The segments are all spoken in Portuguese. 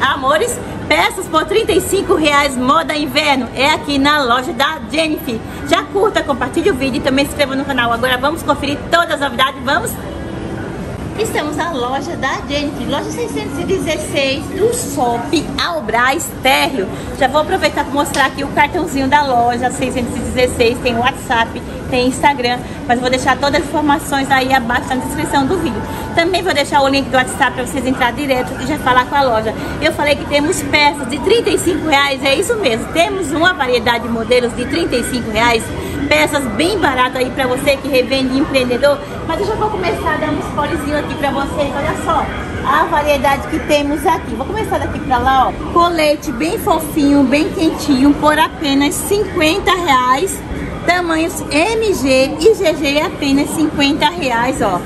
Amores, peças por 35 reais, moda inverno, é aqui na loja da Jennifer. Já curta, compartilhe o vídeo e também se inscreva no canal. Agora vamos conferir todas as novidades, vamos? Estamos na loja da Jennifer, loja 616 do Shopping Albras Térreo. Já vou aproveitar para mostrar aqui o cartãozinho da loja 616, tem WhatsApp, tem Instagram, mas vou deixar todas as informações aí abaixo na descrição do vídeo. Também vou deixar o link do WhatsApp para vocês entrarem direto e já falar com a loja. Eu falei que temos peças de 35 reais, é isso mesmo. Temos uma variedade de modelos de 35 reais, peças bem baratas aí para você que revende empreendedor. Mas eu já vou começar dar um spoilerzinho aqui para vocês, olha só a variedade que temos aqui. Vou começar daqui pra lá, ó. Colete bem fofinho, bem quentinho, por apenas 50 reais tamanhos MG e GG apenas 50 reais, ó.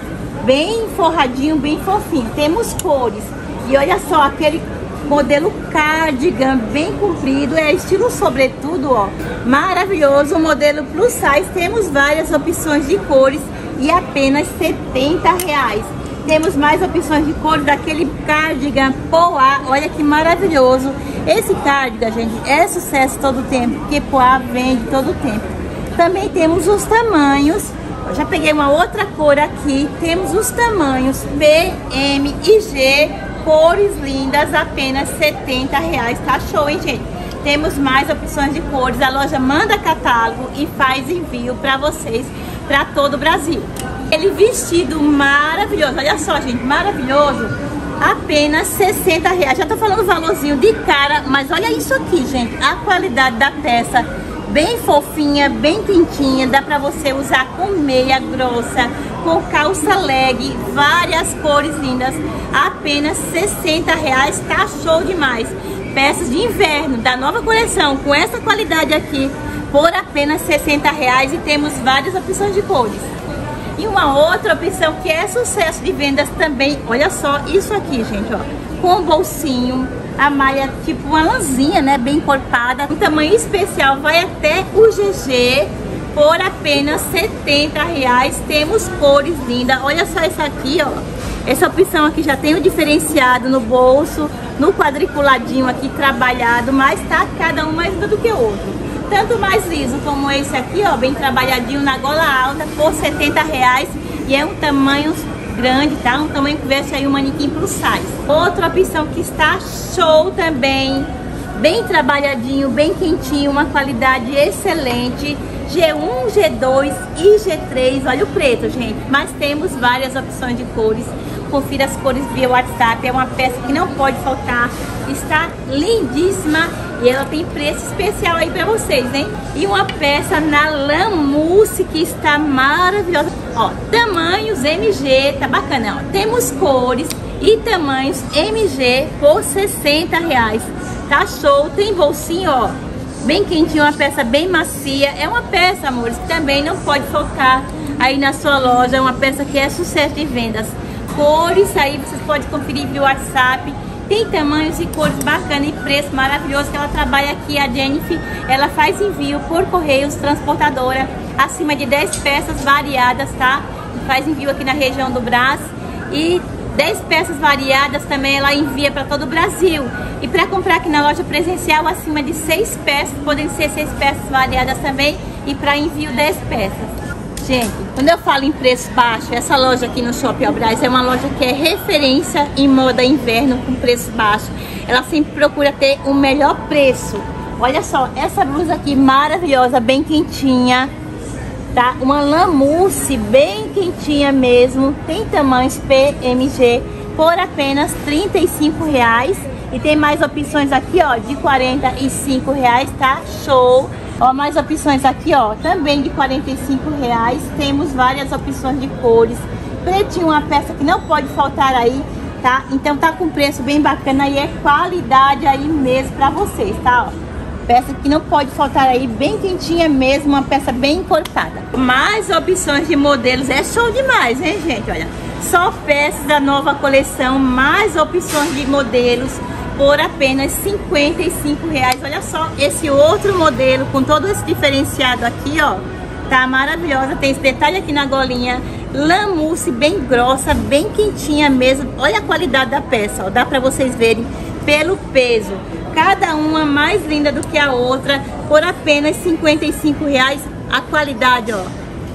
Bem forradinho, bem fofinho. Temos cores. E olha só, aquele modelo cardigan bem comprido, é estilo sobretudo, ó. Maravilhoso, modelo plus size. Temos várias opções de cores e apenas 70 reais. Temos mais opções de cores daquele cardigan poá, olha que maravilhoso. Esse cardigan, gente, é sucesso todo tempo, porque poá vende todo tempo. Também temos os tamanhos. Eu já peguei uma outra cor aqui. Temos os tamanhos B, M e G. Cores lindas, apenas 70 reais. Tá show, hein, gente? Temos mais opções de cores. A loja manda catálogo e faz envio para vocês para todo o Brasil. Ele vestido maravilhoso. Olha só, gente, maravilhoso. Apenas 60 reais. Já tô falando valorzinho de cara, mas olha isso aqui, gente. A qualidade da peça bem fofinha, bem quentinha, dá pra você usar com meia grossa, com calça leg, várias cores lindas, apenas 60 reais, tá show demais. Peças de inverno da nova coleção, com essa qualidade aqui, por apenas 60 reais e temos várias opções de cores. E uma outra opção que é sucesso de vendas também, olha só isso aqui, gente, ó, com bolsinho, a malha tipo uma lãzinha, né, bem encorpada, um tamanho especial, vai até o GG por apenas 70 reais. Temos cores lindas, olha só essa aqui, ó. Essa opção aqui já tem o diferenciado no bolso, no quadriculadinho aqui trabalhado, mas tá cada um mais lindo do que o outro. Tanto mais liso como esse aqui, ó, bem trabalhadinho na gola alta, por 70 reais. E é um tamanho grande, tá? Um tamanho que veste aí um manequim plus size. Outra opção que está show também, bem trabalhadinho, bem quentinho, uma qualidade excelente. G1, G2 e G3, olha o preto, gente. Mas temos várias opções de cores. Confira as cores via WhatsApp, é uma peça que não pode faltar. Está lindíssima e ela tem preço especial aí pra vocês, hein? E uma peça na lã mousse que está maravilhosa. Ó, tamanhos MG, tá bacana, ó. Temos cores e tamanhos MG por 60 reais. Tá show, tem bolsinho, ó. Bem quentinho, uma peça bem macia. É uma peça, amores, que também não pode faltar aí na sua loja. É uma peça que é sucesso de vendas. Cores aí, vocês podem conferir via WhatsApp tem tamanhos e cores bacanas e preço maravilhoso que ela trabalha aqui, a Jennifer. Ela faz envio por correios, transportadora, acima de 10 peças variadas, tá? Faz envio aqui na região do Brás. E 10 peças variadas também ela envia para todo o Brasil. E para comprar aqui na loja presencial, acima de 6 peças, podem ser 6 peças variadas também. E para envio 10 peças. Gente, quando eu falo em preço baixo, essa loja aqui no Shopping Albras é uma loja que é referência em moda inverno com preço baixo. Ela sempre procura ter o melhor preço. Olha só, essa blusa aqui maravilhosa, bem quentinha, tá? Uma lã bem quentinha mesmo. Tem tamanhos PMG por apenas 35 reais. E tem mais opções aqui, ó, de 45 reais, tá? Show! Ó, mais opções aqui, ó, também de 45 reais. Temos várias opções de cores. Pretinho, uma peça que não pode faltar aí, tá? Então tá com preço bem bacana e é qualidade aí mesmo pra vocês, tá? Ó peça que não pode faltar aí, bem quentinha mesmo, uma peça bem encorpada. Mais opções de modelos, é show demais, hein, gente? Olha, só peças da nova coleção, mais opções de modelos por apenas 55 reais. Olha só esse outro modelo com todo esse diferenciado aqui, ó. Tá maravilhosa, tem esse detalhe aqui na golinha. Lã mousse bem grossa, bem quentinha mesmo. Olha a qualidade da peça, ó. Dá pra vocês verem pelo peso. Cada uma mais linda do que a outra, por apenas 55 reais. A qualidade, ó,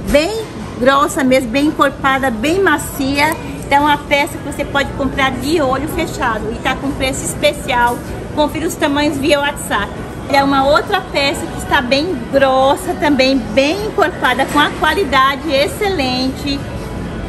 bem grossa mesmo, bem encorpada, bem macia. Então, uma peça que você pode comprar de olho fechado e tá com preço especial. Confira os tamanhos via WhatsApp. É uma outra peça que está bem grossa também, bem encorpada, com a qualidade excelente.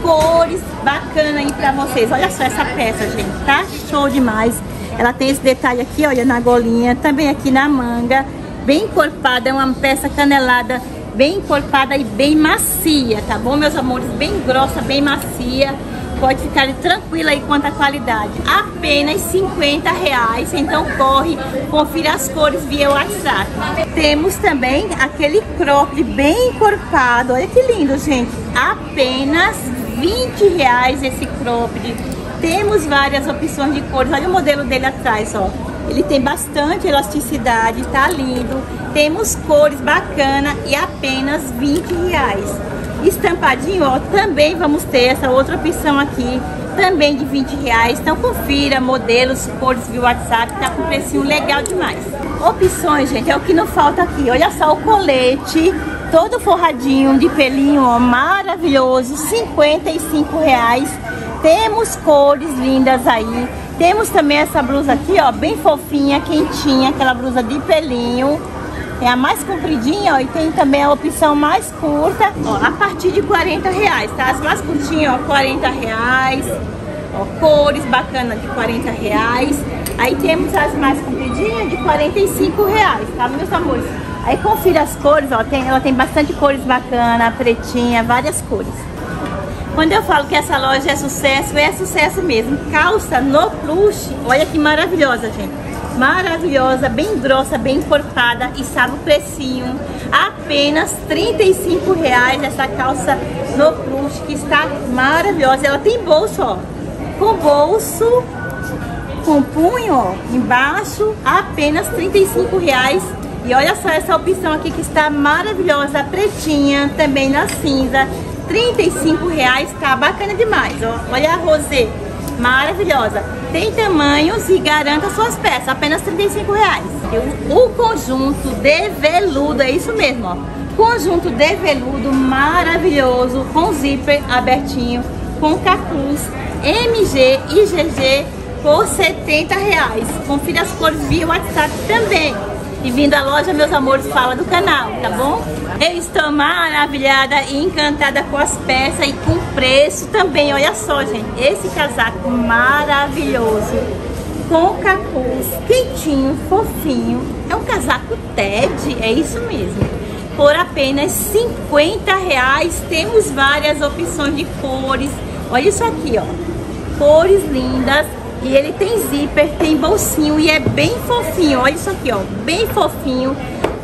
Cores bacana aí pra vocês. Olha só essa peça, gente, tá show demais. Ela tem esse detalhe aqui, olha, na golinha, também aqui na manga. Bem encorpada, é uma peça canelada bem encorpada e bem macia, tá bom, meus amores? Bem grossa, bem macia. Pode ficar tranquila aí quanto à qualidade. Apenas 50 reais, então corre, confira as cores via WhatsApp. Temos também aquele cropped bem encorpado. Olha que lindo, gente. Apenas 20 reais esse cropped. Temos várias opções de cores. Olha o modelo dele atrás, ó. Ele tem bastante elasticidade, tá lindo. Temos cores bacana e apenas 20 reais. Estampadinho, ó, também vamos ter essa outra opção aqui, também de 20 reais. Então confira modelos, cores via WhatsApp, tá com precinho legal demais. Opções, gente, é o que não falta aqui. Olha só o colete, todo forradinho de pelinho, ó, maravilhoso, 55 reais. Temos cores lindas aí. Temos também essa blusa aqui, ó, bem fofinha, quentinha, aquela blusa de pelinho. Tem a mais compridinha, ó, e tem também a opção mais curta, ó, a partir de 40 reais, tá? As mais curtinhas, ó, 40 reais, ó, cores bacanas de 40 reais. Aí temos as mais compridinhas de 45 reais, tá, meus amores? Aí confira as cores, ó, tem, ela tem bastante cores bacanas, pretinha, várias cores. Quando eu falo que essa loja é sucesso, é sucesso mesmo. Calça no plush, olha que maravilhosa, gente maravilhosa, bem grossa, bem encorpada e sabe o precinho. Apenas 35 reais essa calça no plush que está maravilhosa. Ela tem bolso, ó, com bolso, com punho, ó, embaixo, apenas 35 reais. E olha só essa opção aqui que está maravilhosa, pretinha, também na cinza. 35 reais, tá bacana demais, ó. Olha a rosé, maravilhosa. Tem tamanhos e garanta suas peças, apenas 35 reais. O conjunto de veludo, é isso mesmo, ó. Conjunto de veludo maravilhoso, com zíper abertinho, com capuz, MG e GG por 70 reais. Confira as cores via WhatsApp também. E vindo à loja, meus amores, fala do canal, tá bom? Eu estou maravilhada e encantada com as peças e com o preço também. Olha só, gente, esse casaco maravilhoso, com capuz, quentinho, fofinho. É um casaco TED, é isso mesmo. Por apenas 50 reais, temos várias opções de cores. Olha isso aqui, ó. Cores lindas e ele tem zíper, tem bolsinho e é bem fofinho. Olha isso aqui, ó. Bem fofinho.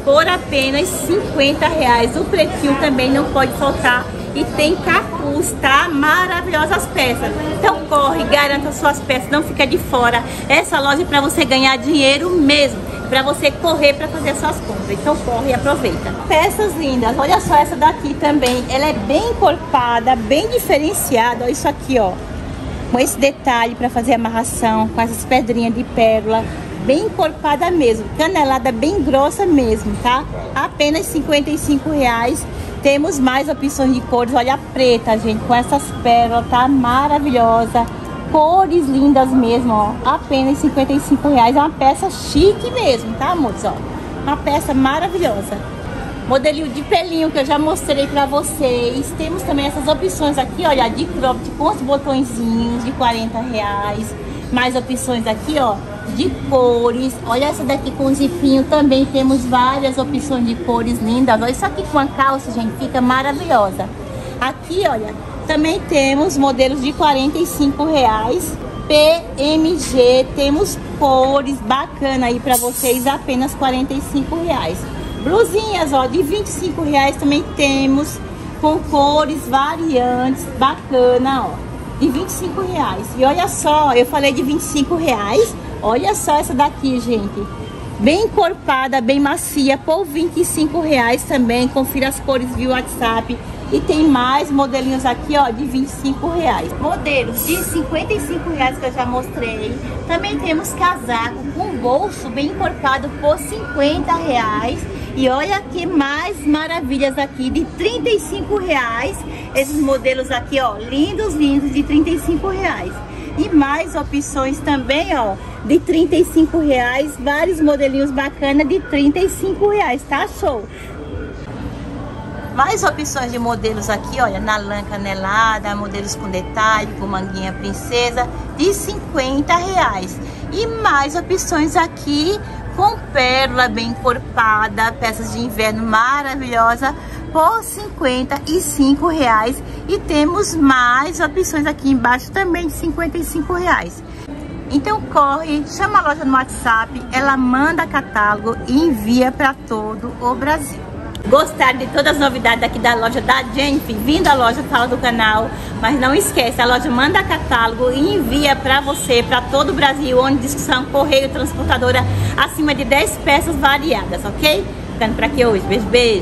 Por apenas 50 reais. O pretinho também não pode faltar. E tem capuz, tá? Maravilhosas peças. Então corre, garanta suas peças, não fica de fora. Essa loja é para você ganhar dinheiro mesmo. Para você correr para fazer suas compras. Então corre e aproveita. Peças lindas. Olha só essa daqui também. Ela é bem encorpada, bem diferenciada. Olha isso aqui, ó com esse detalhe para fazer amarração, com essas pedrinhas de pérola, bem encorpada mesmo, canelada bem grossa mesmo, tá? Apenas 55 reais. Temos mais opções de cores, olha a preta, gente, com essas pérolas, tá? Maravilhosa. Cores lindas mesmo, ó. Apenas 55 reais. É uma peça chique mesmo, tá, amores? Ó, uma peça maravilhosa modelinho de pelinho que eu já mostrei pra vocês. Temos também essas opções aqui, olha, de cropped com os botõezinhos de 40 reais. Mais opções aqui, ó, de cores. Olha essa daqui com zipinho também. Temos várias opções de cores lindas. Olha isso aqui com a calça, gente, fica maravilhosa. Aqui, olha, também temos modelos de 45 reais. PMG, temos cores bacana aí pra vocês, apenas 45 reais. Blusinhas, ó, de 25 reais também temos, com cores variantes, bacana, ó, de 25 reais. E olha só, eu falei de 25 reais, olha só essa daqui, gente. Bem encorpada, bem macia, por 25 reais também. Confira as cores via WhatsApp. E tem mais modelinhos aqui, ó, de 25 reais. Modelos de 55 reais que eu já mostrei. Também temos casaco com bolso bem encorpado por 50 reais. E olha que mais maravilhas aqui de 35 reais. Esses modelos aqui, ó, lindos, lindos, de 35 reais. E mais opções também, ó, de 35 reais. Vários modelinhos bacanas de 35 reais, tá? Show! Mais opções de modelos aqui, olha, na lã canelada, modelos com detalhe, com manguinha princesa, de 50 reais. E mais opções aqui com pérola bem encorpada, peças de inverno maravilhosa, por 55 reais. E temos mais opções aqui embaixo também de 55 reais. Então corre, chama a loja no WhatsApp, ela manda catálogo e envia para todo o Brasil gostaram de todas as novidades aqui da loja da Jennifer, vindo à loja, fala do canal. Mas não esquece, a loja manda catálogo e envia para você, para todo o Brasil, onde são correio transportadora acima de 10 peças variadas, ok? Ficando por aqui hoje. Beijo, beijo.